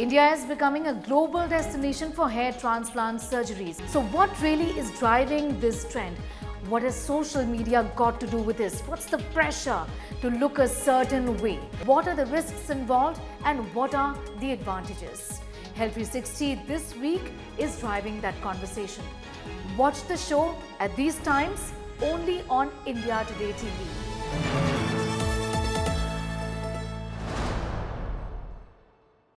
India is becoming a global destination for hair transplant surgeries. So what really is driving this trend? What has social media got to do with this? What's the pressure to look a certain way? What are the risks involved and what are the advantages? Health 360 this week is driving that conversation. Watch the show at these times only on India Today TV.